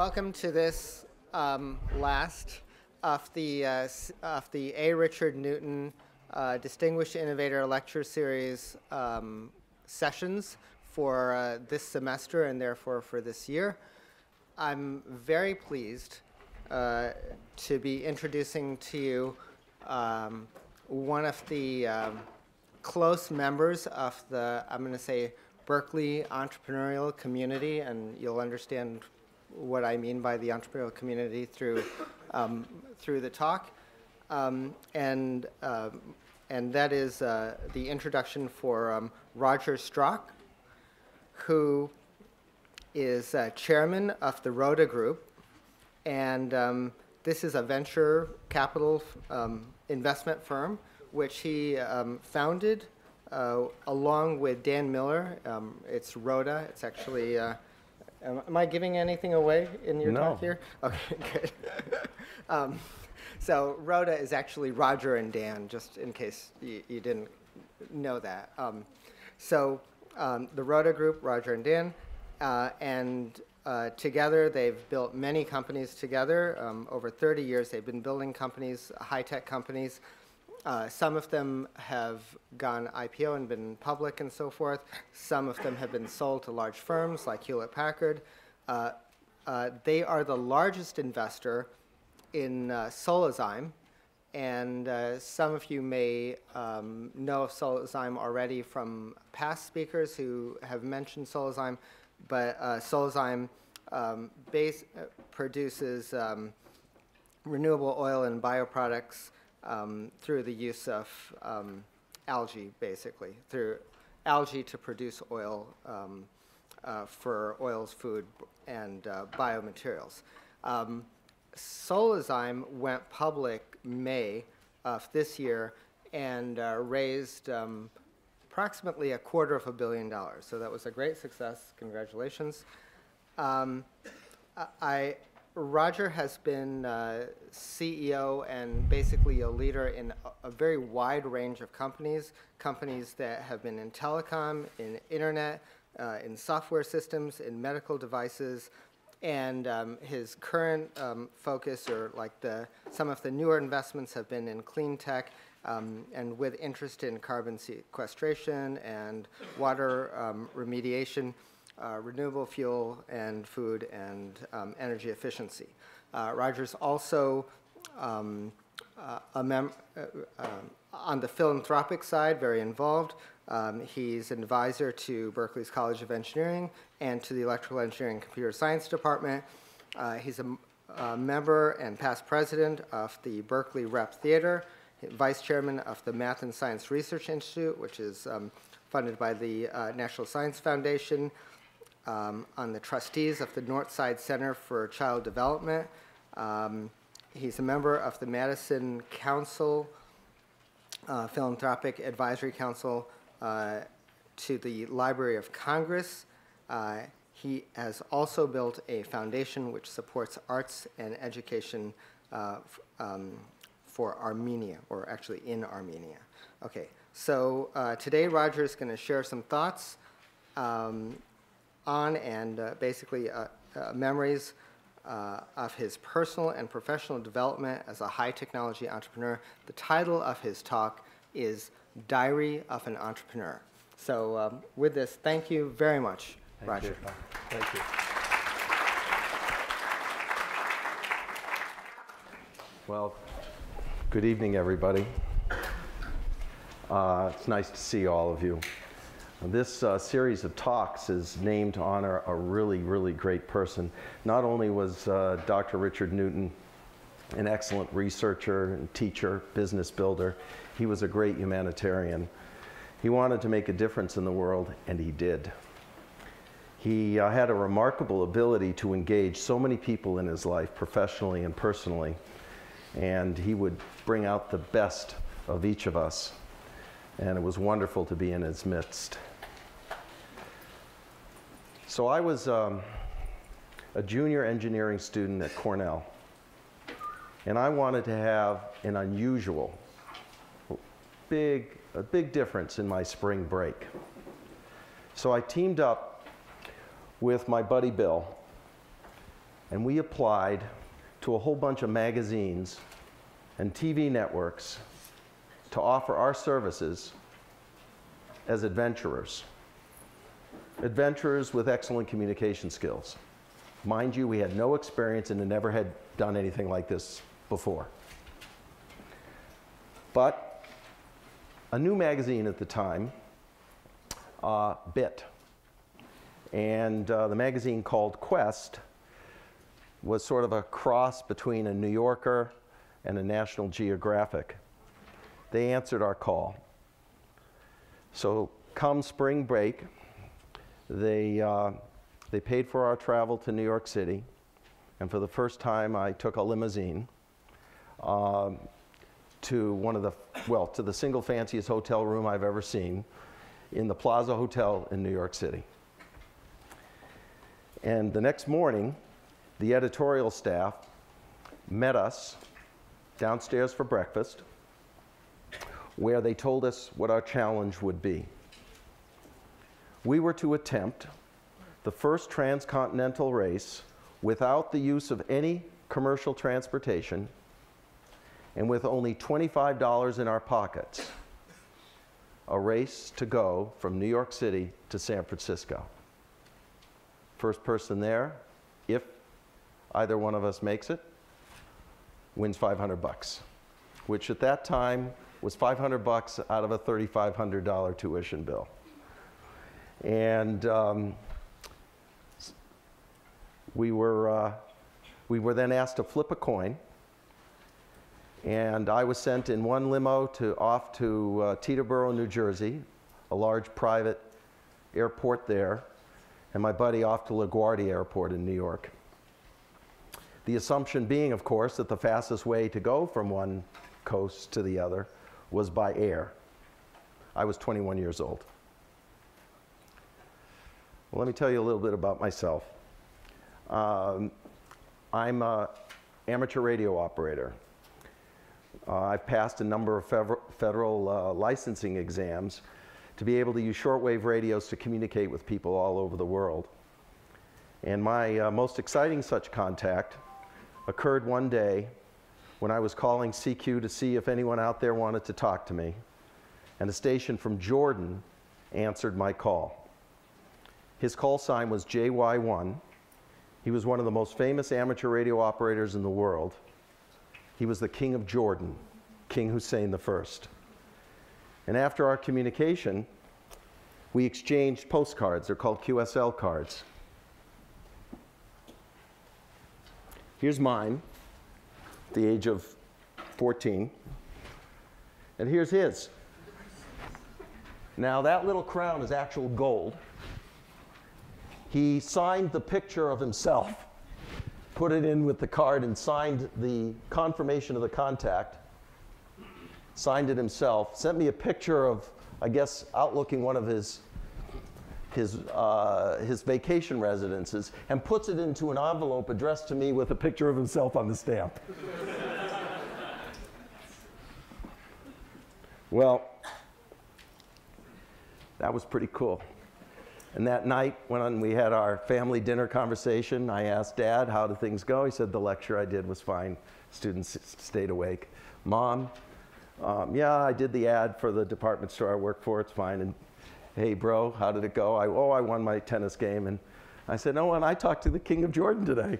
Welcome to this um, last of the, uh, of the A. Richard Newton uh, Distinguished Innovator Lecture Series um, sessions for uh, this semester and therefore for this year. I'm very pleased uh, to be introducing to you um, one of the um, close members of the, I'm going to say, Berkeley entrepreneurial community, and you'll understand what I mean by the entrepreneurial community through um, through the talk, um, and um, and that is uh, the introduction for um, Roger Strauch, who is uh, chairman of the Roda Group, and um, this is a venture capital um, investment firm which he founded uh, along with Dan Miller. it's Roda. It's actually uh, Am, am I giving anything away in your No. talk here? Okay, good. um, so Roda is actually Roger and Dan, just in case you, you didn't know that. Um, so um, the Roda Group, Roger and Dan, uh, and uh, together they've built many companies together. Um, over 30 years, they've been building companies, high-tech companies. Uh, some of them have gone IPO and been public and so forth. Some of them have been sold to large firms like Hewlett Packard. Uh, uh, they are the largest investor in uh, Solazyme, and uh, some of you may um, know of Solazyme already from past speakers who have mentioned Solazyme, but uh, Solazyme um, base, produces um, renewable oil and bioproducts um, through the use of um, algae, basically, through algae to produce oil um, uh, for oils, food, and uh, biomaterials. Um, Solazyme went public May of this year and uh, raised um, approximately a quarter of a billion dollars. So that was a great success. Congratulations. Um, I, Roger has been uh, CEO and basically a leader in a, a, very wide range of companies, companies that have been in telecom, in internet, uh, in software systems, in medical devices, and um, his current um, focus, or like the some of the newer investments, have been in clean tech um, and with interest in carbon sequestration and water um, remediation uh, renewable fuel and food and um, energy efficiency. Uh, Rogers also um, uh, uh, um, on the philanthropic side, very involved. Um, he's an advisor to Berkeley's College of Engineering and to the Electrical Engineering and Computer Science Department. He's a, a, member and past president of the Berkeley Rep Theater, vice chairman of the Math and Science Research Institute, which is um, funded by the uh, National Science Foundation, um, on the trustees of the Northside Center for Child Development. Um, he's a member of the Madison Council, uh, Philanthropic Advisory Council uh, to the Library of Congress. Uh, he has also built a foundation which supports arts and education uh, um, for Armenia, or actually in Armenia. Okay, so uh, today Roger is going to share some thoughts um, on and uh, basically uh, uh, memories uh, of his personal and professional development as a high technology entrepreneur. The title of his talk is Diary of an Entrepreneur. So, um, with this, thank you very much, thank Roger. You. Thank you. Well, good evening, everybody. Uh, it's nice to see all of you. This uh, series of talks is named to honor a really, really great person. Not only was uh, Dr. Richard Newton an excellent researcher and teacher, business builder, he was a great humanitarian. He wanted to make a difference in the world, and he did. He uh, had a remarkable ability to engage so many people in his life, professionally and personally, and he would bring out the best of each of us. And it was wonderful to be in his midst. So I was um, a junior engineering student at Cornell, and I wanted to have an unusual, big, a big difference in my spring break. So I teamed up with my buddy Bill, and we applied to a whole bunch of magazines and TV networks to offer our services as adventurers. Adventurers with excellent communication skills. Mind you, we had no experience and had never had done anything like this before. But a new magazine at the time, uh, Bit, and uh, the magazine called Quest was sort of a cross between a New Yorker and a National Geographic. They answered our call. So, come spring break, they, uh, they paid for our travel to New York City, and for the first time, I took a limousine um, to one of the, well, to the single fanciest hotel room I've ever seen in the Plaza Hotel in New York City. And the next morning, the editorial staff met us downstairs for breakfast, where they told us what our challenge would be. We were to attempt the first transcontinental race without the use of any commercial transportation and with only $25 in our pockets, a race to go from New York City to San Francisco. First person there, if either one of us makes it, wins 500 bucks, which at that time was 500 bucks out of a $3,500 tuition bill. And um, we, were, uh, we were then asked to flip a coin. And I was sent in one limo to, off to uh, Teterboro, New Jersey, a large private airport there, and my buddy off to LaGuardia Airport in New York. The assumption being, of course, that the fastest way to go from one coast to the other was by air. I was 21 years old. Well, let me tell you a little bit about myself. Um, I'm an amateur radio operator. Uh, I've passed a number of federal, uh, licensing exams to be able to use shortwave radios to communicate with people all over the world. And my uh, most exciting such contact occurred one day when I was calling CQ to see if anyone out there wanted to talk to me. And a station from Jordan answered my call. His call sign was JY1. He was one of the most famous amateur radio operators in the world. He was the king of Jordan, King Hussein I. And after our communication, we exchanged postcards. They're called QSL cards. Here's mine, the age of 14. And here's his. Now, that little crown is actual gold. He signed the picture of himself, put it in with the card, and signed the confirmation of the contact. Signed it himself. Sent me a picture of, I guess, outlooking one of his his, uh, his vacation residences and puts it into an envelope addressed to me with a picture of himself on the stamp. well, that was pretty cool. And that night, when we had our family dinner conversation, I asked Dad, How did things go? He said, The lecture I did was fine. Students stayed awake. Mom, um, yeah, I did the ad for the department store I work for. It's fine. And hey, bro, how did it go? I, oh, I won my tennis game. And I said, oh, and I talked to the king of Jordan today.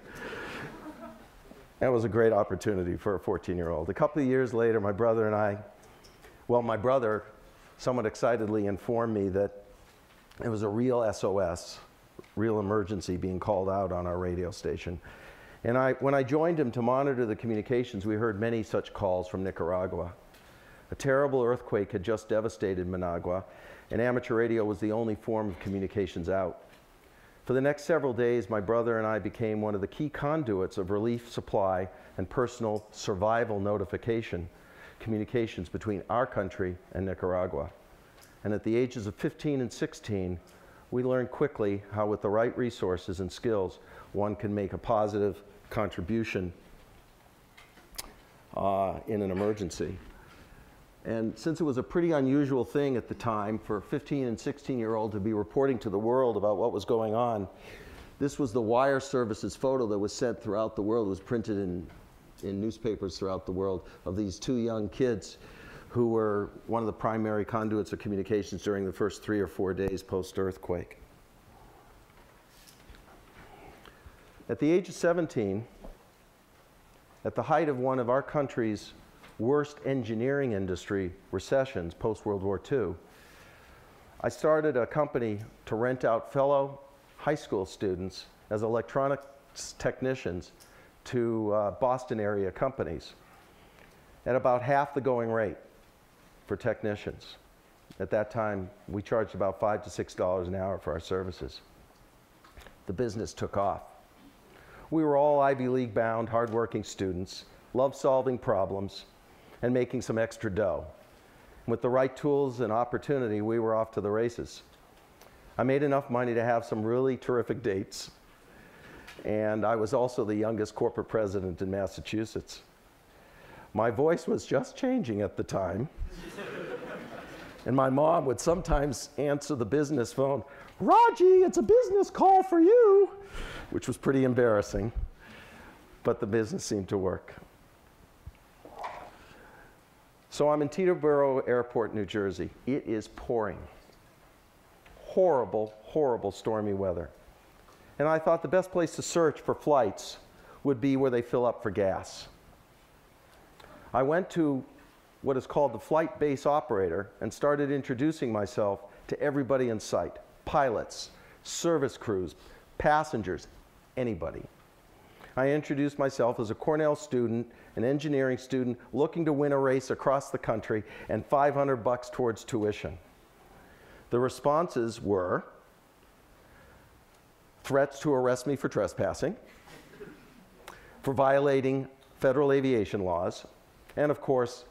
that was a great opportunity for a 14 year old. A couple of years later, my brother and I, well, my brother somewhat excitedly informed me that it was a real SOS, real emergency being called out on our radio station. And I, when I joined him to monitor the communications, we heard many such calls from Nicaragua. A terrible earthquake had just devastated Managua, and amateur radio was the only form of communications out. For the next several days, my brother and I became one of the key conduits of relief supply and personal survival notification communications between our country and Nicaragua. And at the ages of 15 and 16, we learned quickly how, with the right resources and skills, one can make a positive contribution uh, in an emergency. And since it was a pretty unusual thing at the time for a 15 and 16 year old to be reporting to the world about what was going on, this was the wire services photo that was sent throughout the world. It was printed in, in newspapers throughout the world of these two young kids who were one of the primary conduits of communications during the first three or four days post earthquake. At the age of 17, at the height of one of our country's worst engineering industry recessions post World War II, I started a company to rent out fellow high school students as electronics technicians to uh, Boston area companies at about half the going rate for technicians. At that time, we charged about five to six dollars an hour for our services. The business took off. We were all Ivy League bound, hardworking students, loved solving problems, and making some extra dough. With the right tools and opportunity, we were off to the races. I made enough money to have some really terrific dates, and I was also the youngest corporate president in Massachusetts. My voice was just changing at the time. and my mom would sometimes answer the business phone, Raji, it's a business call for you, which was pretty embarrassing, but the business seemed to work. So I'm in Teterboro Airport, New Jersey. It is pouring. Horrible, horrible stormy weather. And I thought the best place to search for flights would be where they fill up for gas. I went to what is called the flight base operator and started introducing myself to everybody in sight pilots, service crews, passengers, anybody. I introduced myself as a Cornell student, an engineering student looking to win a race across the country and 500 bucks towards tuition. The responses were threats to arrest me for trespassing, for violating federal aviation laws, and of course,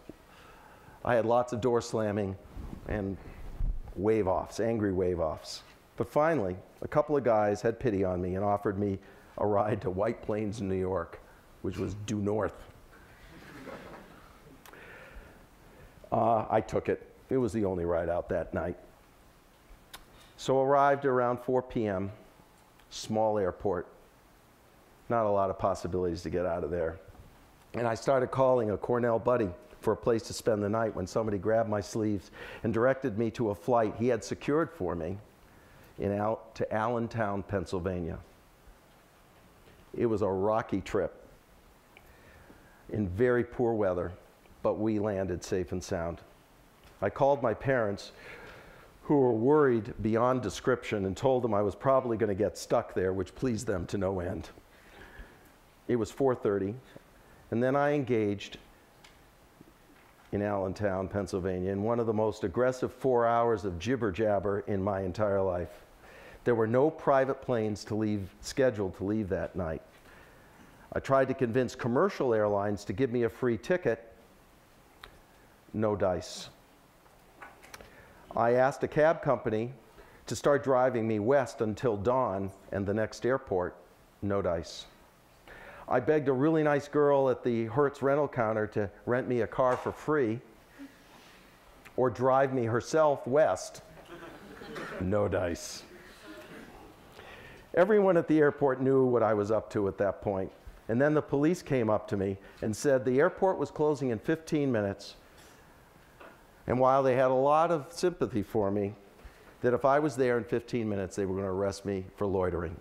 I had lots of door slamming and wave offs, angry wave offs. But finally, a couple of guys had pity on me and offered me a ride to White Plains, New York, which was due north. Uh, I took it. It was the only ride out that night. So arrived around 4 p.m., small airport. Not a lot of possibilities to get out of there. And I started calling a Cornell buddy for a place to spend the night when somebody grabbed my sleeves and directed me to a flight he had secured for me in Al- to Allentown, Pennsylvania. It was a rocky trip in very poor weather, but we landed safe and sound. I called my parents, who were worried beyond description, and told them I was probably going to get stuck there, which pleased them to no end. It was 4:30, and then I engaged in Allentown, Pennsylvania, in one of the most aggressive four hours of jibber jabber in my entire life. There were no private planes to leave, scheduled to leave that night. I tried to convince commercial airlines to give me a free ticket. No dice. I asked a cab company to start driving me west until dawn and the next airport. No dice. I begged a really nice girl at the Hertz rental counter to rent me a car for free or drive me herself west. No dice. Everyone at the airport knew what I was up to at that point. And then the police came up to me and said the airport was closing in 15 minutes. And while they had a lot of sympathy for me, that if I was there in 15 minutes, they were going to arrest me for loitering.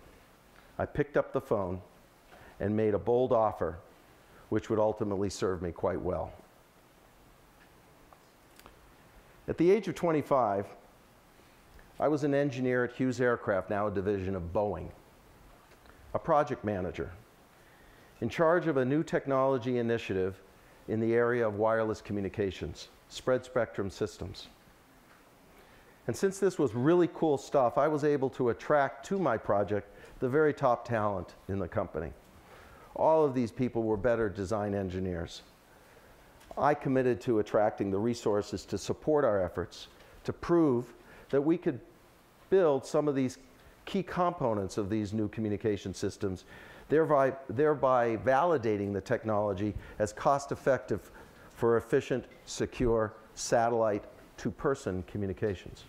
I picked up the phone and made a bold offer, which would ultimately serve me quite well. At the age of 25, I was an engineer at Hughes Aircraft, now a division of Boeing, a project manager, in charge of a new technology initiative in the area of wireless communications, spread spectrum systems. And since this was really cool stuff, I was able to attract to my project the very top talent in the company. All of these people were better design engineers. I committed to attracting the resources to support our efforts to prove that we could build some of these key components of these new communication systems, thereby, thereby validating the technology as cost effective for efficient, secure satellite to person communications.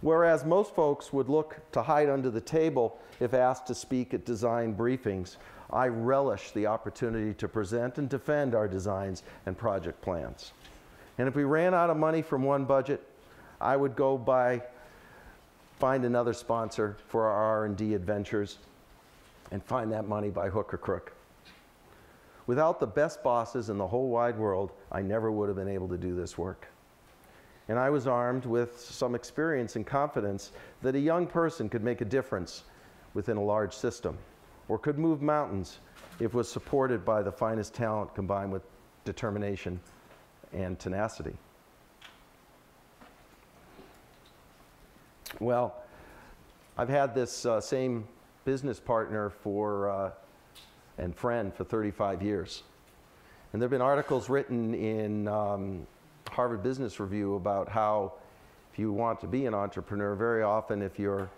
Whereas most folks would look to hide under the table if asked to speak at design briefings, I relish the opportunity to present and defend our designs and project plans. And if we ran out of money from one budget, I would go by find another sponsor for our R&D adventures and find that money by hook or crook. Without the best bosses in the whole wide world, I never would have been able to do this work. And I was armed with some experience and confidence that a young person could make a difference within a large system or could move mountains if was supported by the finest talent combined with determination and tenacity. Well, I've had this uh, same business partner for uh, and friend for 35 years. And there have been articles written in um, Harvard Business Review about how if you want to be an entrepreneur, very often if you're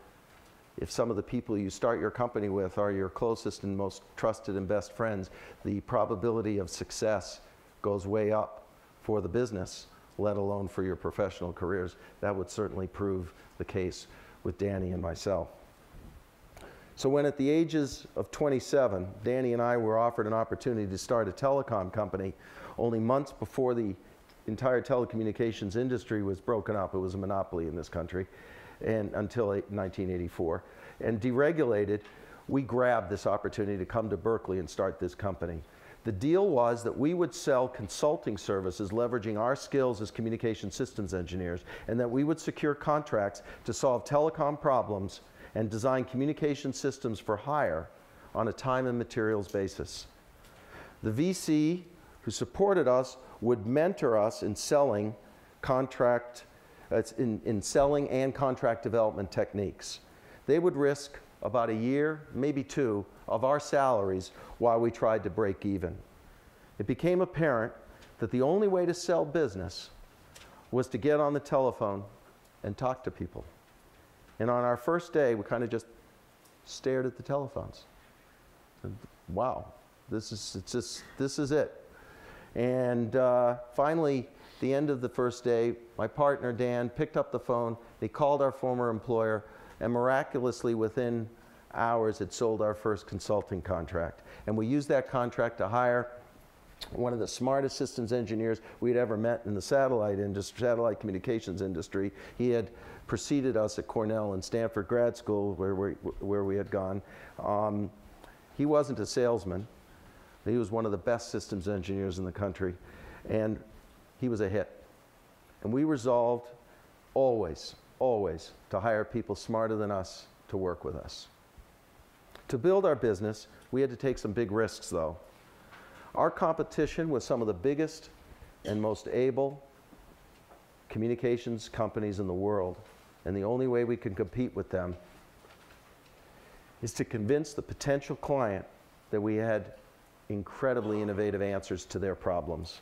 if some of the people you start your company with are your closest and most trusted and best friends, the probability of success goes way up for the business, let alone for your professional careers. That would certainly prove the case with Danny and myself. So when at the ages of 27, Danny and I were offered an opportunity to start a telecom company only months before the entire telecommunications industry was broken up. It was a monopoly in this country and until 1984 and deregulated, we grabbed this opportunity to come to Berkeley and start this company. The deal was that we would sell consulting services leveraging our skills as communication systems engineers, and that we would secure contracts to solve telecom problems and design communication systems for hire on a time and materials basis. The VC who supported us would mentor us in selling contract, uh, in, in selling and contract development techniques. They would risk about a year, maybe two, of our salaries while we tried to break even. It became apparent that the only way to sell business was to get on the telephone and talk to people. And on our first day, we kind of just stared at the telephones. Wow, this is, it's just, this is it. And uh, finally, the end of the first day, my partner Dan picked up the phone. They called our former employer, and miraculously, within hours, had sold our first consulting contract. And we used that contract to hire one of the smartest systems engineers we'd ever met in the satellite industry, satellite communications industry. He had preceded us at Cornell and Stanford grad school where we, where we had gone. Um, he wasn't a salesman. He was one of the best systems engineers in the country. And he was a hit. And we resolved always, always to hire people smarter than us to work with us. To build our business, we had to take some big risks, though. Our competition was some of the biggest and most able communications companies in the world. And the only way we can compete with them is to convince the potential client that we had incredibly innovative answers to their problems.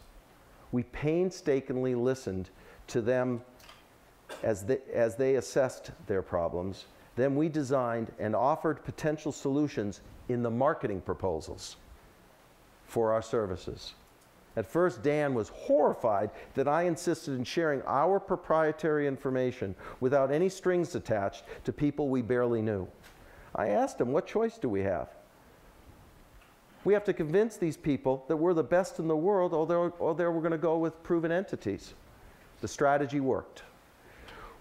We painstakingly listened to them as they, as they assessed their problems. Then we designed and offered potential solutions in the marketing proposals for our services. At first, Dan was horrified that I insisted in sharing our proprietary information without any strings attached to people we barely knew. I asked him, What choice do we have? We have to convince these people that we're the best in the world, or they're we're going to go with proven entities. The strategy worked.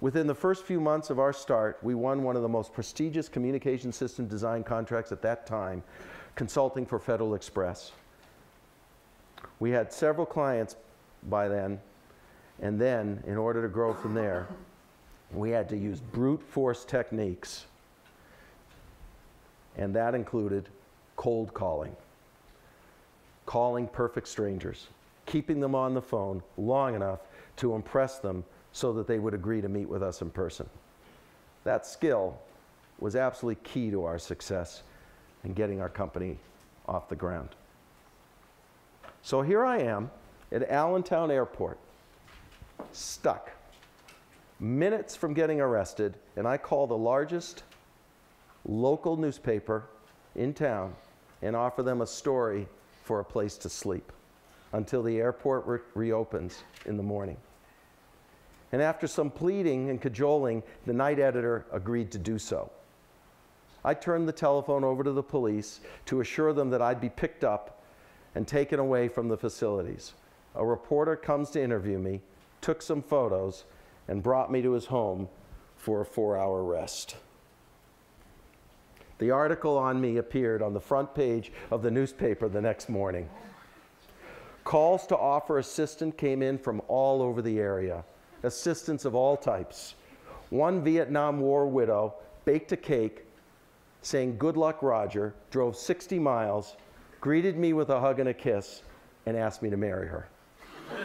Within the first few months of our start, we won one of the most prestigious communication system design contracts at that time, consulting for Federal Express. We had several clients by then, and then, in order to grow from there, we had to use brute force techniques, and that included cold calling, calling perfect strangers, keeping them on the phone long enough to impress them so that they would agree to meet with us in person. That skill was absolutely key to our success in getting our company off the ground. So here I am at Allentown Airport, stuck, minutes from getting arrested, and I call the largest local newspaper in town and offer them a story for a place to sleep until the airport re- reopens in the morning. And after some pleading and cajoling, the night editor agreed to do so. I turned the telephone over to the police to assure them that I'd be picked up and taken away from the facilities. A reporter comes to interview me, took some photos, and brought me to his home for a four hour rest. The article on me appeared on the front page of the newspaper the next morning. Calls to offer assistance came in from all over the area, assistance of all types. One Vietnam War widow baked a cake saying, Good luck, Roger, drove 60 miles, greeted me with a hug and a kiss, and asked me to marry her.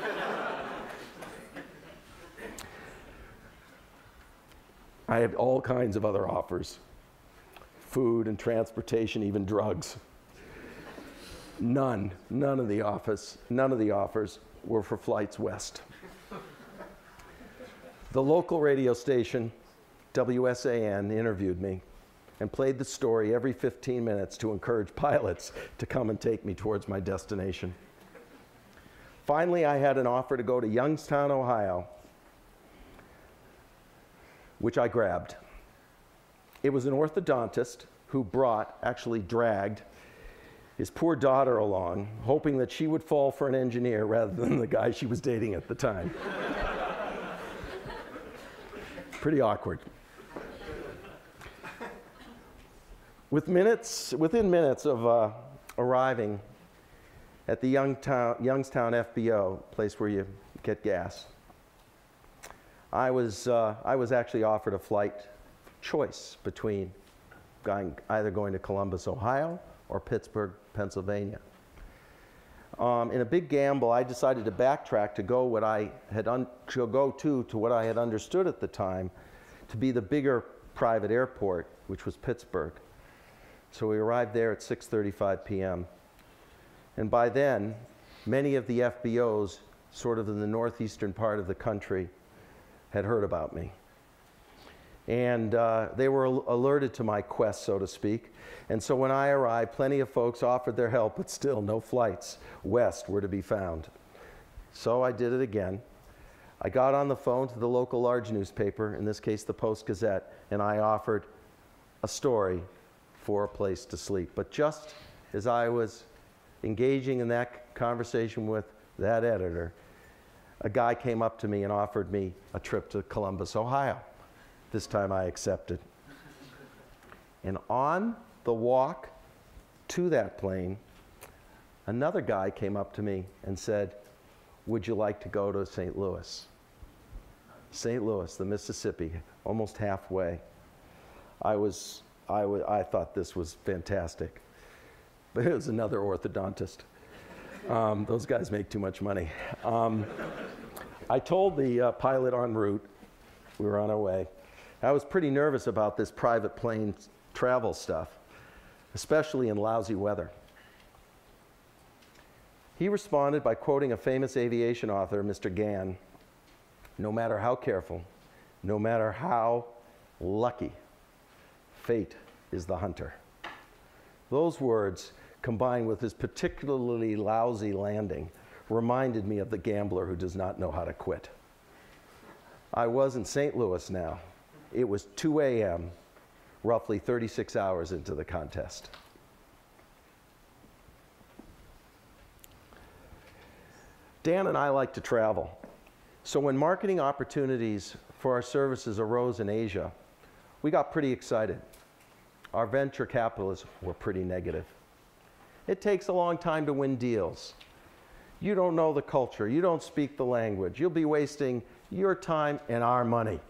I had all kinds of other offers food and transportation, even drugs. None, none of the office, none of the offers were for flights west. The local radio station, WSAN, interviewed me and played the story every 15 minutes to encourage pilots to come and take me towards my destination. Finally, I had an offer to go to Youngstown, Ohio, which I grabbed. It was an orthodontist who brought, actually dragged, his poor daughter along, hoping that she would fall for an engineer rather than the guy she was dating at the time. Pretty awkward. With minutes, within minutes of uh, arriving at the Youngtown, Youngstown FBO, place where you get gas, I was, uh, I was actually offered a flight choice between going, either going to Columbus, Ohio, or Pittsburgh, Pennsylvania. Um, in a big gamble, I decided to backtrack to go what I had to go to to what I had understood at the time to be the bigger private airport, which was Pittsburgh. So we arrived there at 6:35 p.m. And by then, many of the FBOs, sort of in the northeastern part of the country, had heard about me. And uh, they were al- alerted to my quest, so to speak. And so when I arrived, plenty of folks offered their help, but still no flights west were to be found. So I did it again. I got on the phone to the local large newspaper, in this case the Post Gazette, and I offered a story for a place to sleep. But just as I was engaging in that conversation with that editor, a guy came up to me and offered me a trip to Columbus, Ohio. This time I accepted. And on the walk to that plane, another guy came up to me and said, Would you like to go to St. Louis? St. Louis, the Mississippi, almost halfway. I was, I, w- I thought this was fantastic. But it was another orthodontist. Um, those guys make too much money. Um, I told the uh, pilot en route, we were on our way, I was pretty nervous about this private plane travel stuff, especially in lousy weather. He responded by quoting a famous aviation author, Mr. Gann No matter how careful, no matter how lucky, fate is the hunter. Those words, combined with his particularly lousy landing, reminded me of the gambler who does not know how to quit. I was in St. Louis now. It was 2 a.m., roughly 36 hours into the contest. Dan and I like to travel. So when marketing opportunities for our services arose in Asia, we got pretty excited. Our venture capitalists were pretty negative. It takes a long time to win deals. You don't know the culture, you don't speak the language, you'll be wasting your time and our money,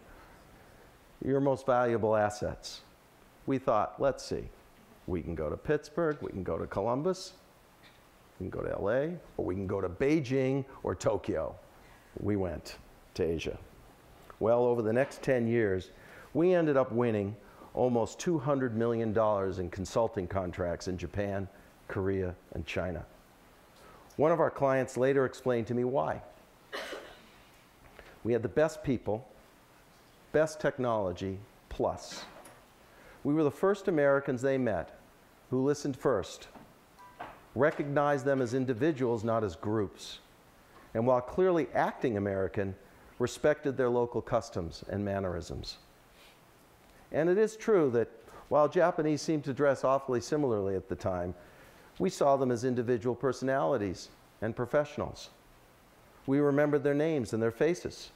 your most valuable assets. We thought, let's see, we can go to Pittsburgh, we can go to Columbus, we can go to LA, or we can go to Beijing or Tokyo. We went to Asia. Well, over the next 10 years, we ended up winning almost $200 million in consulting contracts in Japan, Korea, and China. One of our clients later explained to me why. We had the best people, best technology, plus. We were the first Americans they met who listened first, recognized them as individuals, not as groups, and while clearly acting American, respected their local customs and mannerisms. And it is true that while Japanese seemed to dress awfully similarly at the time, we saw them as individual personalities and professionals. We remembered their names and their faces.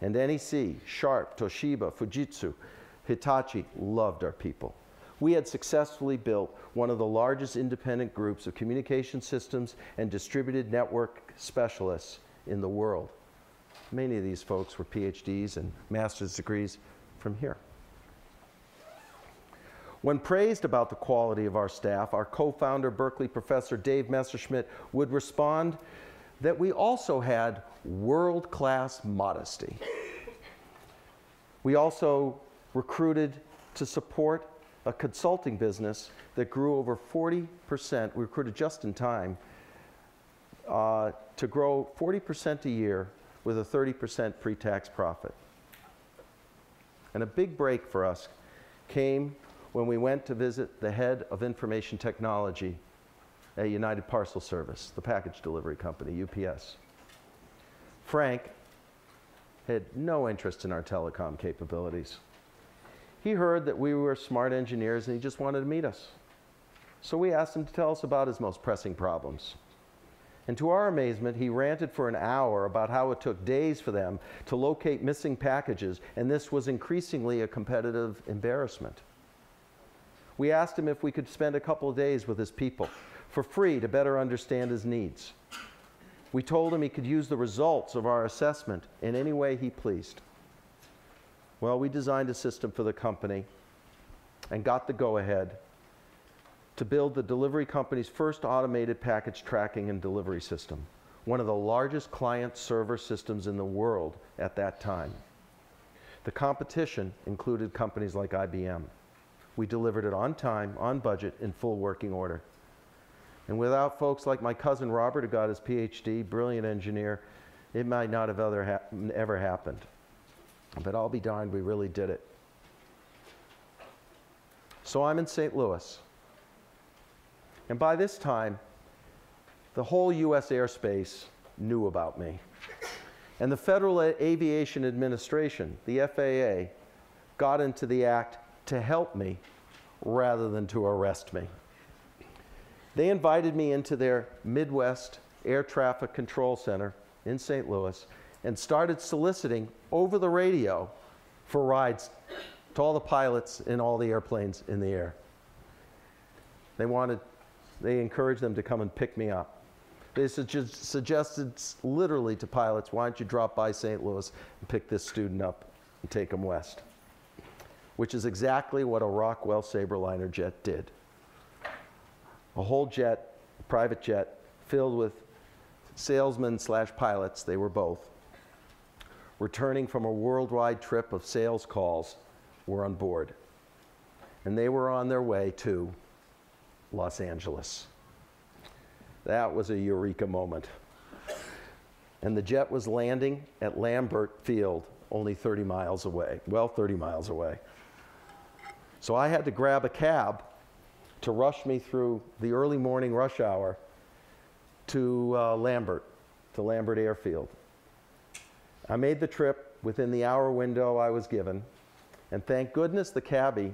And NEC, Sharp, Toshiba, Fujitsu, Hitachi loved our people. We had successfully built one of the largest independent groups of communication systems and distributed network specialists in the world. Many of these folks were PhDs and master's degrees from here. When praised about the quality of our staff, our co founder, Berkeley professor Dave Messerschmitt, would respond that we also had world class modesty. We also recruited to support a consulting business that grew over 40%. We recruited just in time uh, to grow 40% a year with a 30% pre tax profit. And a big break for us came when we went to visit the head of information technology at United Parcel Service, the package delivery company, UPS. Frank had no interest in our telecom capabilities. He heard that we were smart engineers and he just wanted to meet us. So we asked him to tell us about his most pressing problems. And to our amazement, he ranted for an hour about how it took days for them to locate missing packages, and this was increasingly a competitive embarrassment. We asked him if we could spend a couple of days with his people for free to better understand his needs. We told him he could use the results of our assessment in any way he pleased. Well, we designed a system for the company and got the go ahead to build the delivery company's first automated package tracking and delivery system, one of the largest client server systems in the world at that time. The competition included companies like IBM. We delivered it on time, on budget, in full working order. And without folks like my cousin Robert, who got his PhD, brilliant engineer, it might not have ha ever happened. But I'll be darned, we really did it. So I'm in St. Louis. And by this time, the whole US airspace knew about me. And the Federal Aviation Administration, the FAA, got into the act to help me rather than to arrest me. They invited me into their Midwest Air Traffic Control Center in St. Louis and started soliciting over the radio for rides to all the pilots in all the airplanes in the air. They wanted, they encouraged them to come and pick me up. They suggested literally to pilots, why don't you drop by St. Louis and pick this student up and take him west? which is exactly what a Rockwell Sabreliner jet did. A whole jet, private jet, filled with salesmen slash pilots, they were both, returning from a worldwide trip of sales calls, were on board. And they were on their way to Los Angeles. That was a eureka moment. And the jet was landing at Lambert Field, only 30 miles away. Well, 30 miles away. So I had to grab a cab to rush me through the early morning rush hour to uh, Lambert, to Lambert Airfield. I made the trip within the hour window I was given, and thank goodness the cabbie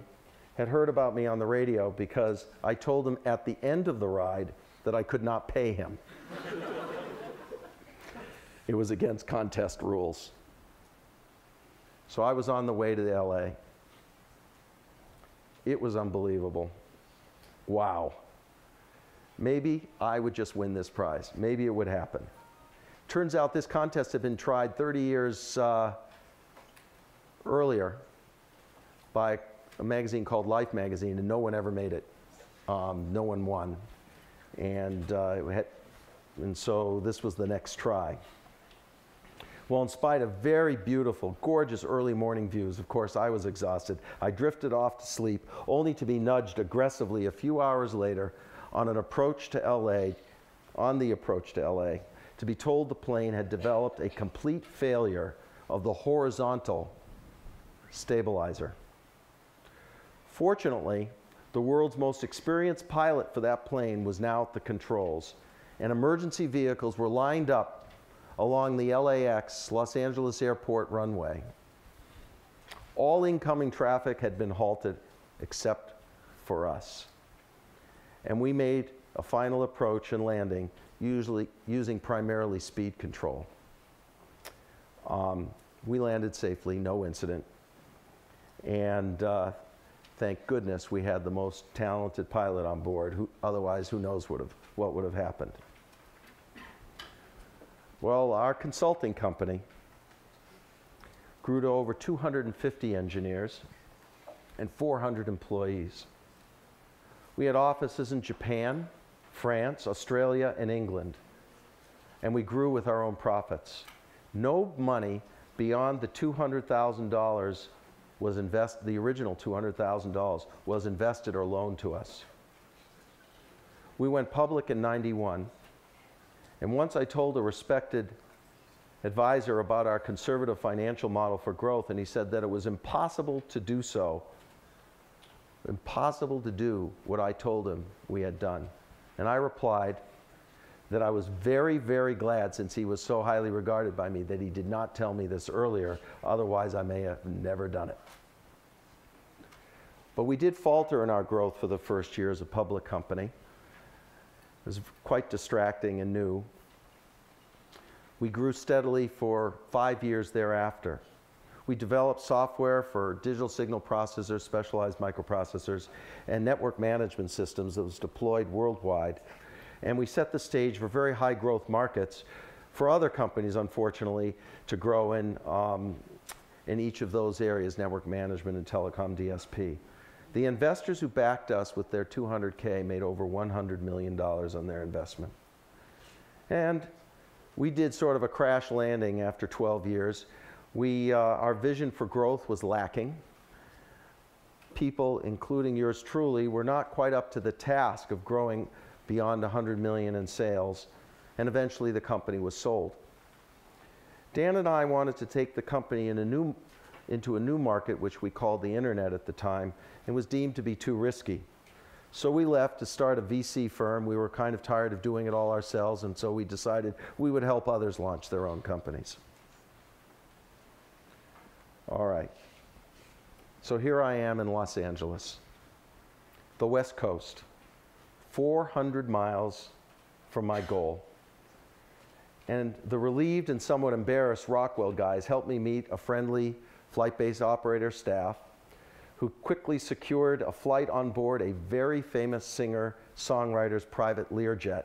had heard about me on the radio because I told him at the end of the ride that I could not pay him. it was against contest rules. So I was on the way to LA. It was unbelievable. Wow. Maybe I would just win this prize. Maybe it would happen. Turns out this contest had been tried 30 years uh, earlier by a magazine called Life Magazine, and no one ever made it. Um, no one won. And, uh, had, and so this was the next try. Well, in spite of very beautiful, gorgeous early morning views, of course, I was exhausted. I drifted off to sleep, only to be nudged aggressively a few hours later on an approach to LA, on the approach to LA, to be told the plane had developed a complete failure of the horizontal stabilizer. Fortunately, the world's most experienced pilot for that plane was now at the controls, and emergency vehicles were lined up along the LAX Los Angeles Airport runway. All incoming traffic had been halted except for us. And we made a final approach and landing usually using primarily speed control. Um, we landed safely, no incident. And uh, thank goodness we had the most talented pilot on board. Who, otherwise, who knows have, what would have happened. Well, our consulting company grew to over 250 engineers and 400 employees. We had offices in Japan, France, Australia, and England, and we grew with our own profits. No money beyond the $200,000 was invested, the original $200,000 was invested or loaned to us. We went public in 91 and once I told a respected advisor about our conservative financial model for growth, and he said that it was impossible to do so, impossible to do what I told him we had done. And I replied that I was very, very glad, since he was so highly regarded by me, that he did not tell me this earlier. Otherwise, I may have never done it. But we did falter in our growth for the first year as a public company. It was quite distracting and new. We grew steadily for five years thereafter. We developed software for digital signal processors, specialized microprocessors, and network management systems that was deployed worldwide. And we set the stage for very high growth markets for other companies, unfortunately, to grow in, um, in each of those areas, network management and telecom DSP. The investors who backed us with their 200K made over $100 million on their investment. And we did sort of a crash landing after 12 years. We, uh, our vision for growth was lacking. People, including yours truly, were not quite up to the task of growing beyond 100 million in sales, and eventually the company was sold. Dan and I wanted to take the company in a new, into a new market, which we called the internet at the time, and was deemed to be too risky. So we left to start a VC firm. We were kind of tired of doing it all ourselves, and so we decided we would help others launch their own companies. All right. So here I am in Los Angeles, the West Coast, 400 miles from my goal. And the relieved and somewhat embarrassed Rockwell guys helped me meet a friendly flight base operator staff who quickly secured a flight on board a very famous singer songwriter's private Learjet.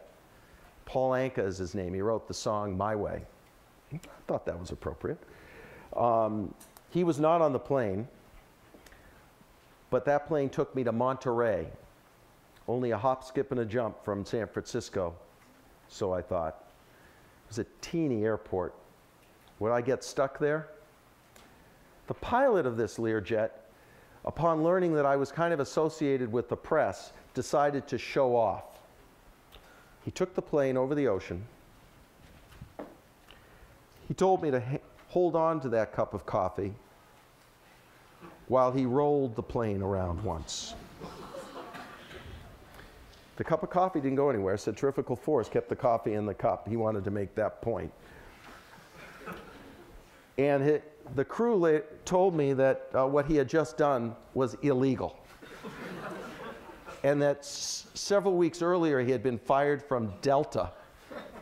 Paul Anka is his name. He wrote the song My Way. I thought that was appropriate. Um, he was not on the plane, but that plane took me to Monterey, only a hop, skip, and a jump from San Francisco, so I thought. It was a teeny airport. Would I get stuck there? The pilot of this Learjet upon learning that I was kind of associated with the press, decided to show off. He took the plane over the ocean. He told me to hold on to that cup of coffee while he rolled the plane around once. The cup of coffee didn't go anywhere. Centrifugal force kept the coffee in the cup. He wanted to make that point. And the crew told me that uh, what he had just done was illegal. and that several weeks earlier he had been fired from Delta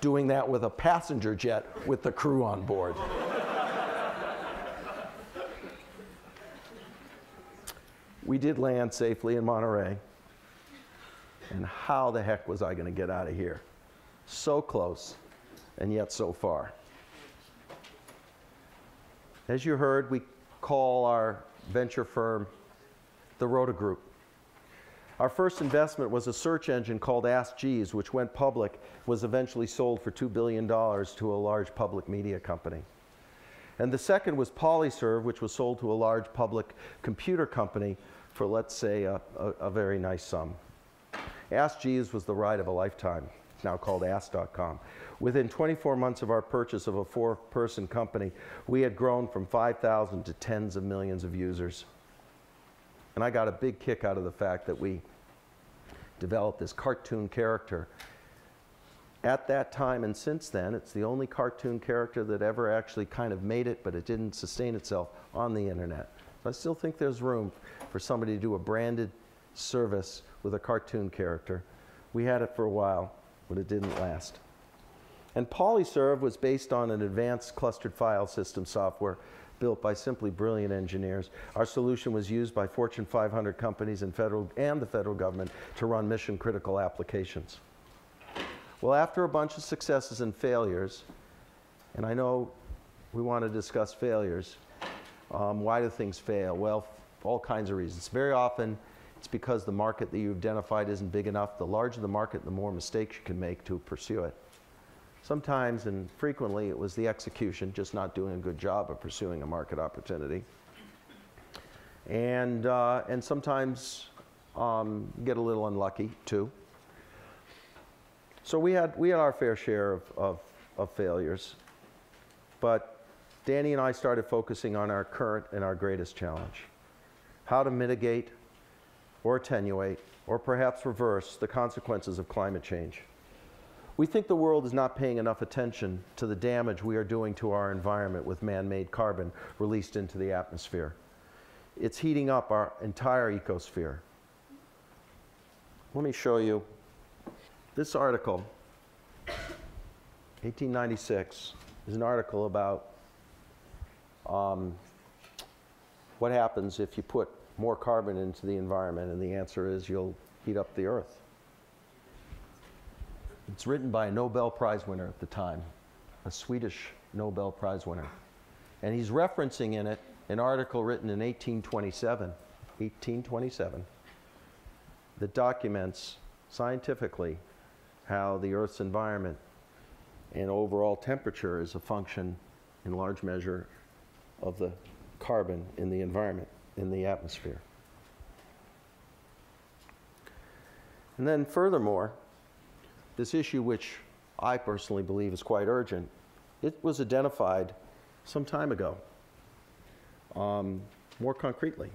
doing that with a passenger jet with the crew on board. we did land safely in Monterey. And how the heck was I going to get out of here? So close, and yet so far. As you heard, we call our venture firm the Roda Group. Our first investment was a search engine called Ask Jeeves, which went public, was eventually sold for $2 billion to a large public media company. And the second was PolyServe, which was sold to a large public computer company for, let's say, a, a, a very nice sum. Ask Jeeves was the ride of a lifetime. Now called Ask.com. Within 24 months of our purchase of a four person company, we had grown from 5,000 to tens of millions of users. And I got a big kick out of the fact that we developed this cartoon character. At that time and since then, it's the only cartoon character that ever actually kind of made it, but it didn't sustain itself on the internet. So I still think there's room for somebody to do a branded service with a cartoon character. We had it for a while, but it didn't last. And PolyServe was based on an advanced clustered file system software built by simply brilliant engineers. Our solution was used by Fortune 500 companies and, federal, and the federal government to run mission critical applications. Well, after a bunch of successes and failures, and I know we want to discuss failures, um, why do things fail? Well, all kinds of reasons. Very often, it's because the market that you've identified isn't big enough. The larger the market, the more mistakes you can make to pursue it. Sometimes and frequently it was the execution, just not doing a good job of pursuing a market opportunity. And, uh, and sometimes um, get a little unlucky too. So we had, we had our fair share of, of, of failures. But Danny and I started focusing on our current and our greatest challenge how to mitigate or attenuate or perhaps reverse the consequences of climate change. We think the world is not paying enough attention to the damage we are doing to our environment with man made carbon released into the atmosphere. It's heating up our entire ecosphere. Let me show you this article, 1896, is an article about um, what happens if you put more carbon into the environment, and the answer is you'll heat up the earth. It's written by a Nobel Prize winner at the time, a Swedish Nobel Prize winner. And he's referencing in it an article written in 1827, 1827, that documents scientifically how the Earth's environment and overall temperature is a function, in large measure, of the carbon in the environment, in the atmosphere. And then, furthermore, this issue, which I personally believe is quite urgent, it was identified some time ago, um, more concretely.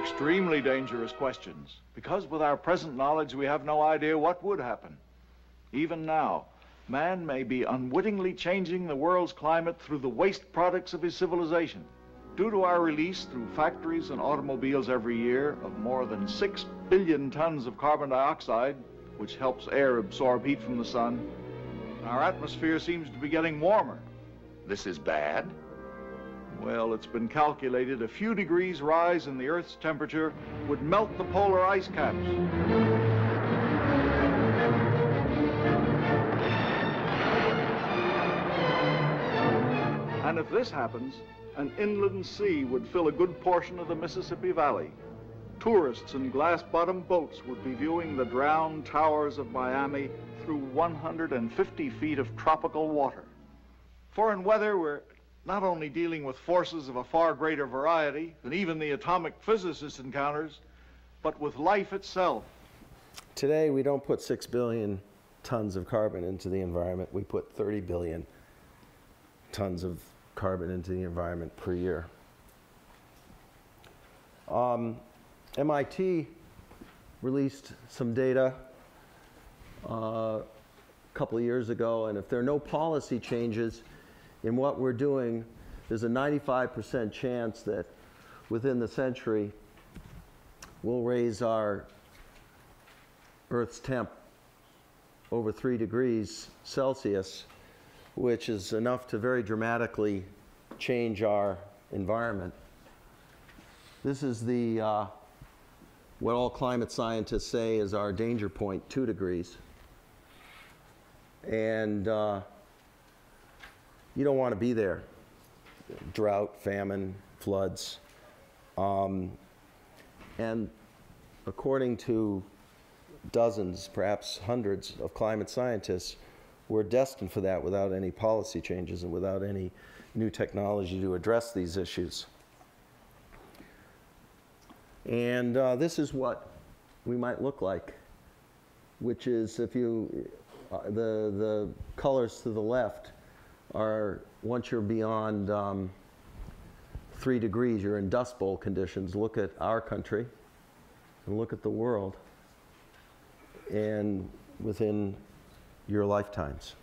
Extremely dangerous questions because with our present knowledge we have no idea what would happen. Even now, man may be unwittingly changing the world's climate through the waste products of his civilization. Due to our release through factories and automobiles every year of more than 6 billion tons of carbon dioxide, which helps air absorb heat from the sun, our atmosphere seems to be getting warmer. This is bad? Well, it's been calculated a few degrees rise in the Earth's temperature would melt the polar ice caps. And if this happens, an inland sea would fill a good portion of the Mississippi Valley. Tourists in glass-bottom boats would be viewing the drowned towers of Miami through 150 feet of tropical water. Foreign weather, we're not only dealing with forces of a far greater variety than even the atomic physicist encounters, but with life itself. Today, we don't put 6 billion tons of carbon into the environment. We put 30 billion tons of carbon into the environment per year. Um, MIT released some data uh, a couple of years ago, and if there are no policy changes, in what we're doing, there's a 95% chance that within the century, we'll raise our Earth's temp over 3 degrees Celsius, which is enough to very dramatically change our environment. This is the, uh, what all climate scientists say is our danger point, 2 degrees. And uh, you don't want to be there. Drought, famine, floods. Um, and according to dozens, perhaps hundreds of climate scientists, we're destined for that without any policy changes and without any new technology to address these issues. And uh, this is what we might look like, which is if you, uh, the, the colors to the left are once you're beyond um, three degrees, you're in dust bowl conditions. Look at our country and look at the world and within your lifetimes.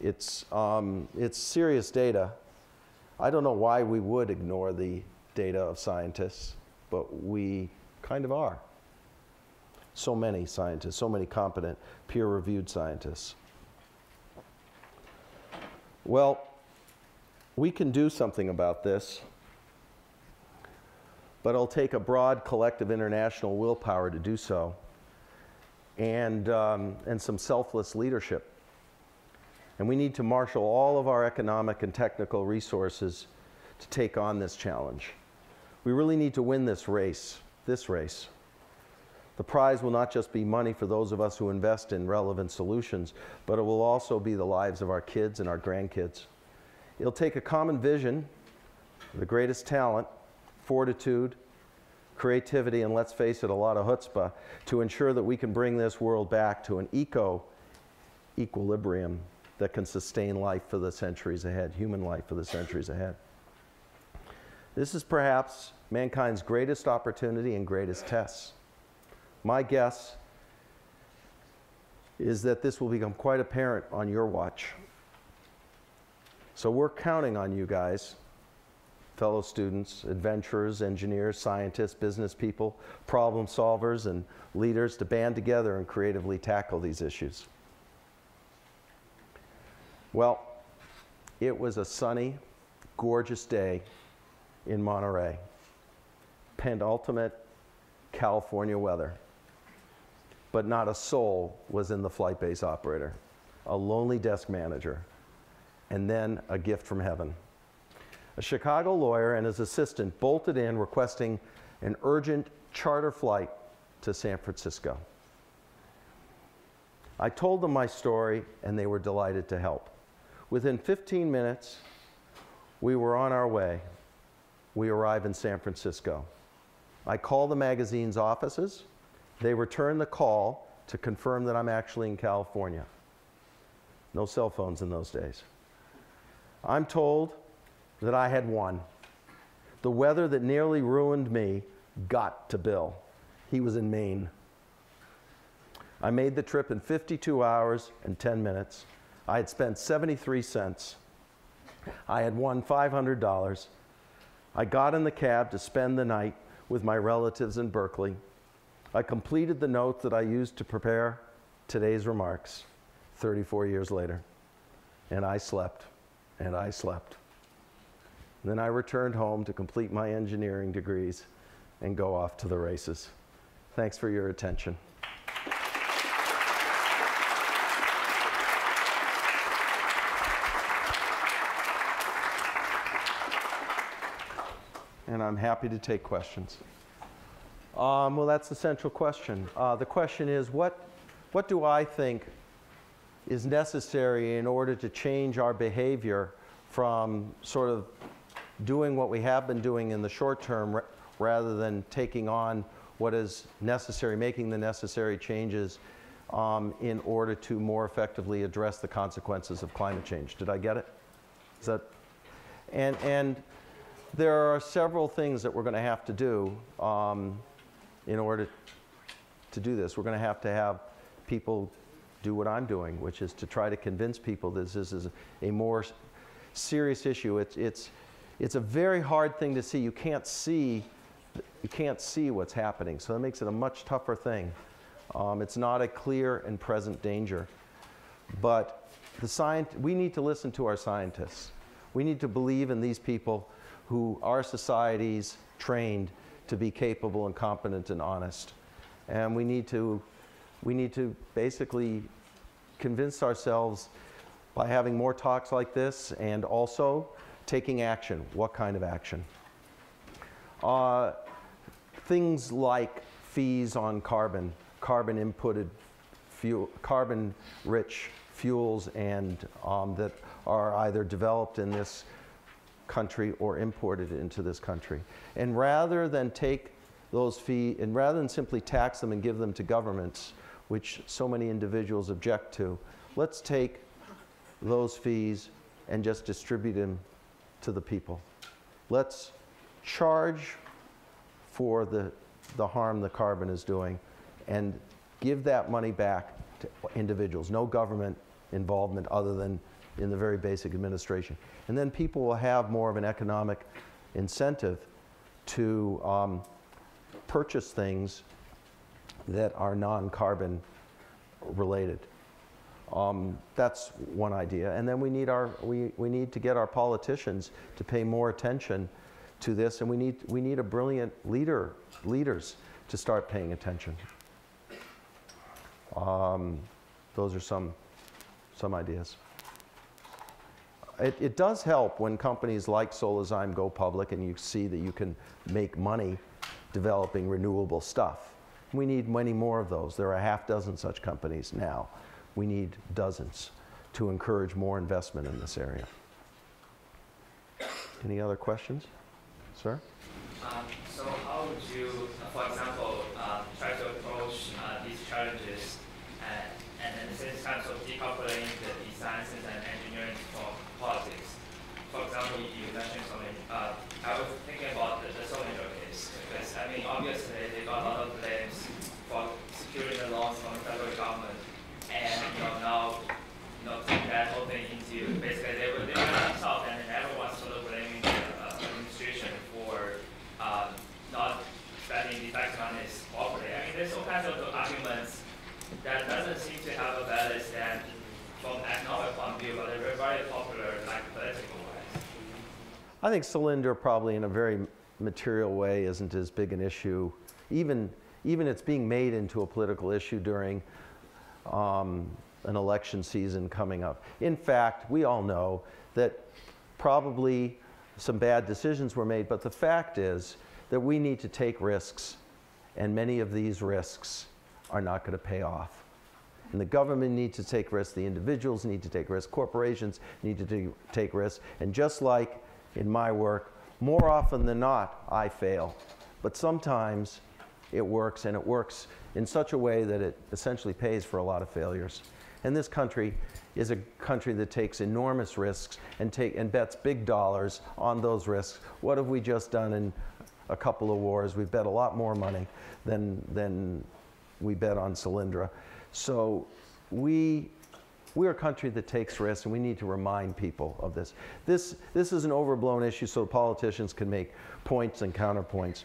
It's, um, it's serious data. I don't know why we would ignore the data of scientists, but we kind of are. So many scientists, so many competent, peer reviewed scientists. Well, we can do something about this, but it'll take a broad collective international willpower to do so and, um, and some selfless leadership. And we need to marshal all of our economic and technical resources to take on this challenge. We really need to win this race, this race. The prize will not just be money for those of us who invest in relevant solutions, but it will also be the lives of our kids and our grandkids. It'll take a common vision, the greatest talent, fortitude, creativity, and let's face it, a lot of chutzpah to ensure that we can bring this world back to an eco equilibrium that can sustain life for the centuries ahead, human life for the centuries ahead. This is perhaps mankind's greatest opportunity and greatest test. My guess is that this will become quite apparent on your watch. So we're counting on you guys fellow students, adventurers, engineers, scientists, business people, problem solvers, and leaders to band together and creatively tackle these issues. Well, it was a sunny, gorgeous day in Monterey. Penultimate California weather. But not a soul was in the flight base operator. A lonely desk manager. And then a gift from heaven a Chicago lawyer and his assistant bolted in requesting an urgent charter flight to San Francisco. I told them my story, and they were delighted to help. Within 15 minutes, we were on our way. We arrive in San Francisco. I call the magazine's offices. They return the call to confirm that I'm actually in California. No cell phones in those days. I'm told that I had won. The weather that nearly ruined me got to Bill. He was in Maine. I made the trip in 52 hours and 10 minutes. I had spent 73 cents. I had won $500. I got in the cab to spend the night with my relatives in Berkeley. I completed the notes that I used to prepare today's remarks 34 years later. And I slept, and I slept. Then I returned home to complete my engineering degrees and go off to the races. Thanks for your attention. And I'm happy to take questions. Um, well, that's the central question. Uh, the question is what, what do I think is necessary in order to change our behavior from sort of doing what we have been doing in the short term rather than taking on what is necessary, making the necessary changes um, in order to more effectively address the consequences of climate change. Did I get it? Is that? And, and there are several things that we're going to have to do um, in order to do this. We're going to have to have people do what I'm doing, which is to try to convince people that this is a more serious issue. It's, it's, it's a very hard thing to see. You can't see, you can't see what's happening. So that makes it a much tougher thing. Um, it's not a clear and present danger. But the science, we need to listen to our scientists. We need to believe in these people who our societies trained to be capable and competent and honest. And we need to, we need to basically convince ourselves by having more talks like this and also taking action. What kind of action? Uh, things like fees on carbon, carbon inputted fuel, carbon rich fuels and um, that are either developed in this country or imported into this country. And rather than take those fees, and rather than simply tax them and give them to governments, which so many individuals object to, let's take those fees and just distribute them to the people. Let's charge for the, the harm the carbon is doing and give that money back to individuals. No government involvement other than in the very basic administration. And then people will have more of an economic incentive to um, purchase things that are non-carbon related. Um, that's one idea. And then we need, our, we, we need to get our politicians to pay more attention to this, and we need, we need a brilliant leader, leaders to start paying attention. Um, those are some, some ideas. It, it, does help when companies like Solazyme go public and you see that you can make money developing renewable stuff. We need many more of those. There are a half dozen such companies now. We need dozens to encourage more investment in this area. Any other questions? Sir? Um, so how would you, for example, uh, try to approach uh, these challenges and, and at the same time of decoupling the, the sciences and engineering from politics? For example, you mentioned something, uh, I was thinking about the, the Solyndra case, because I mean, obviously they got a lot of blames for securing the laws from the federal government, and you know, now, you know, that whole thing into, basically they were, they were not solved, and then everyone's sort of blaming um, not spending the tax monies properly. I mean, there's all kinds of arguments that doesn't seem to have a valid stand from economic point of view, but they're very popular, like political wise. I think Solyndra probably in a very material way isn't as big an issue. Even, even it's being made into a political issue during um, an election season coming up. In fact, we all know that probably some bad decisions were made, but the fact is that we need to take risks, and many of these risks are not going to pay off. And the government needs to take risks, the individuals need to take risks, corporations need to take risks, and just like in my work, more often than not, I fail. But sometimes it works, and it works in such a way that it essentially pays for a lot of failures. And this country is a country that takes enormous risks and, take, and bets big dollars on those risks. What have we just done in a couple of wars? We've bet a lot more money than, than we bet on Solyndra. So we, we're a country that takes risks, and we need to remind people of this. This, this is an overblown issue so politicians can make points and counterpoints.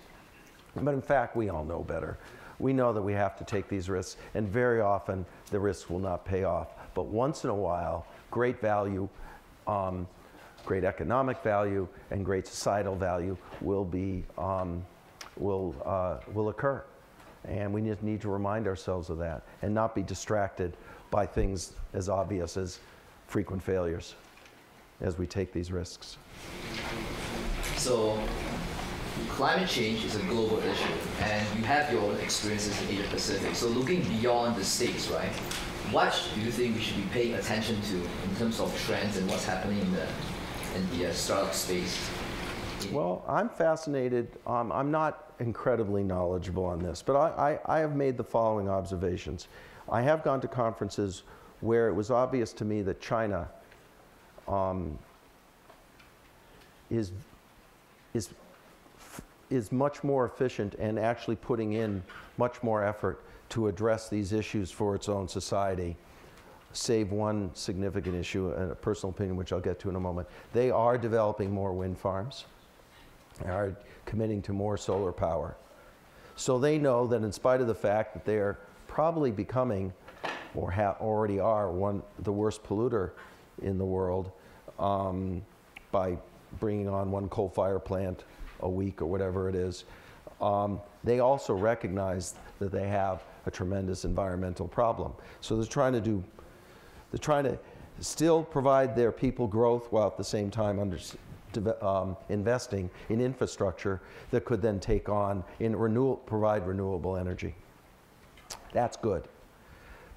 But in fact, we all know better. We know that we have to take these risks, and very often the risks will not pay off but once in a while, great value, um, great economic value, and great societal value will be um, will uh, will occur, and we just need to remind ourselves of that and not be distracted by things as obvious as frequent failures as we take these risks. So climate change is a global issue, and you have your own experiences in Asia Pacific. So looking beyond the states, right? what do you think we should be paying attention to in terms of trends and what's happening in the in the uh, startup space? Well, I'm fascinated. Um, I'm not incredibly knowledgeable on this, but I, I, I have made the following observations. I have gone to conferences where it was obvious to me that China um, is, is, is much more efficient and actually putting in much more effort to address these issues for its own society. Save one significant issue, and a personal opinion, which I'll get to in a moment. They are developing more wind farms, they are committing to more solar power. So they know that in spite of the fact that they're probably becoming, or already are, one the worst polluter in the world um, by bringing on one coal fire plant a week or whatever it is. Um, they also recognize that they have a tremendous environmental problem. So they're trying to do, they're trying to, still provide their people growth while at the same time under, um, investing in infrastructure that could then take on in renewal, provide renewable energy. That's good.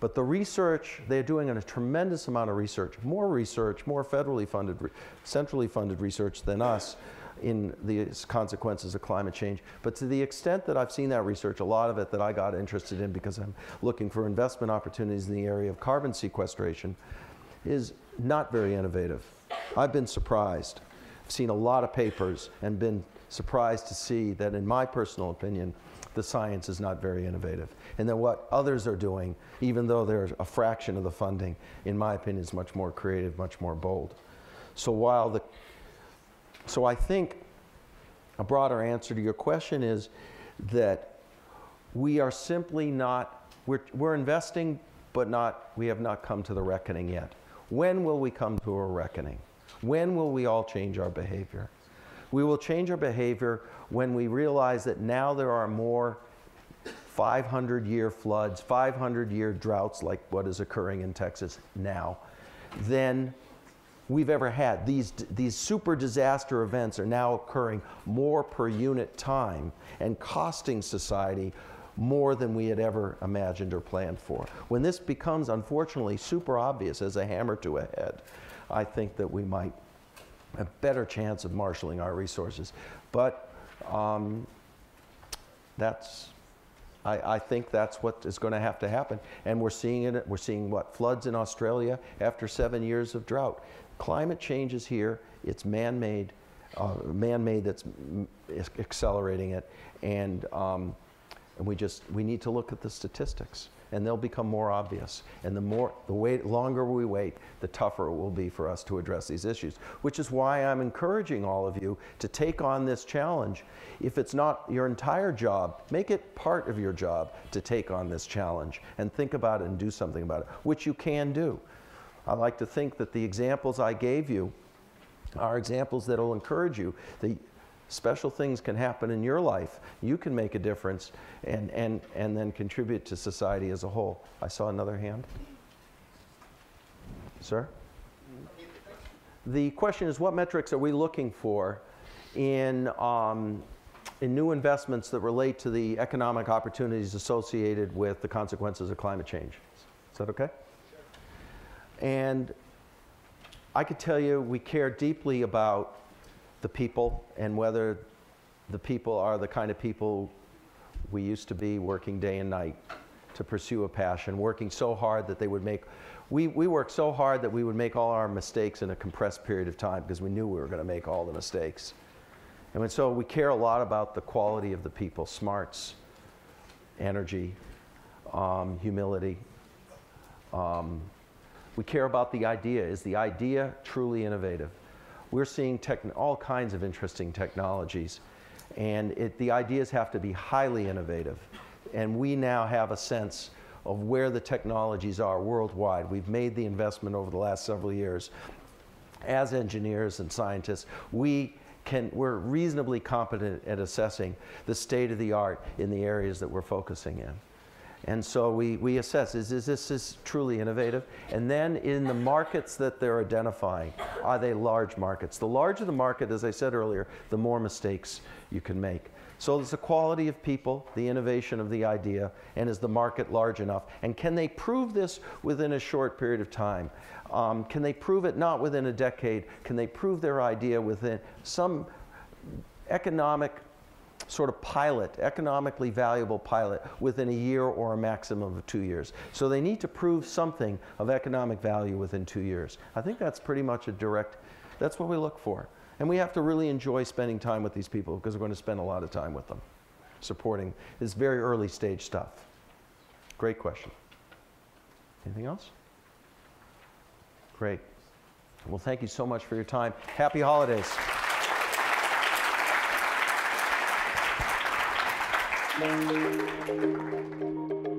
But the research, they're doing a tremendous amount of research, more research, more federally funded, centrally funded research than us in the consequences of climate change. But to the extent that I've seen that research, a lot of it that I got interested in because I'm looking for investment opportunities in the area of carbon sequestration, is not very innovative. I've been surprised. I've seen a lot of papers and been surprised to see that, in my personal opinion, the science is not very innovative. And then what others are doing, even though they're a fraction of the funding, in my opinion, is much more creative, much more bold. So while the, so I think a broader answer to your question is that we are simply not, we're, we're investing, but not, we have not come to the reckoning yet. When will we come to a reckoning? When will we all change our behavior? We will change our behavior when we realize that now there are more 500 year floods, 500 year droughts like what is occurring in Texas now, than we've ever had. These, these super disaster events are now occurring more per unit time and costing society more than we had ever imagined or planned for. When this becomes, unfortunately, super obvious as a hammer to a head, I think that we might a better chance of marshaling our resources. But um, that's, I, I, think that's what is going to have to happen. And we're seeing it, we're seeing what, floods in Australia after seven years of drought. Climate change is here, it's man-made, uh, man-made that's accelerating it. And um, and we just, we need to look at the statistics and they'll become more obvious. And the more, the wait, longer we wait, the tougher it will be for us to address these issues, which is why I'm encouraging all of you to take on this challenge. If it's not your entire job, make it part of your job to take on this challenge and think about it and do something about it, which you can do. I like to think that the examples I gave you are examples that will encourage you. The, special things can happen in your life. You can make a difference and, and, and then contribute to society as a whole. I saw another hand. Sir? The question is what metrics are we looking for in, um, in new investments that relate to the economic opportunities associated with the consequences of climate change? Is that okay? And I could tell you we care deeply about the people and whether the people are the kind of people we used to be working day and night to pursue a passion, working so hard that they would make, we, we worked so hard that we would make all our mistakes in a compressed period of time because we knew we were going to make all the mistakes. And so we care a lot about the quality of the people, smarts, energy, um, humility. Um, we care about the idea. Is the idea truly innovative? We're seeing all kinds of interesting technologies. And it, the ideas have to be highly innovative. And we now have a sense of where the technologies are worldwide. We've made the investment over the last several years. As engineers and scientists, we can, we're reasonably competent at assessing the state of the art in the areas that we're focusing in. And so we, we assess, is, is this is truly innovative? And then in the markets that they're identifying, are they large markets? The larger the market, as I said earlier, the more mistakes you can make. So it's the quality of people, the innovation of the idea, and is the market large enough? And can they prove this within a short period of time? Um, can they prove it not within a decade? Can they prove their idea within some economic sort of pilot, economically valuable pilot, within a year or a maximum of two years. So they need to prove something of economic value within two years. I think that's pretty much a direct, that's what we look for. And we have to really enjoy spending time with these people because we're going to spend a lot of time with them, supporting this very early stage stuff. Great question. Anything else? Great. Well, thank you so much for your time. Happy holidays. Thank you.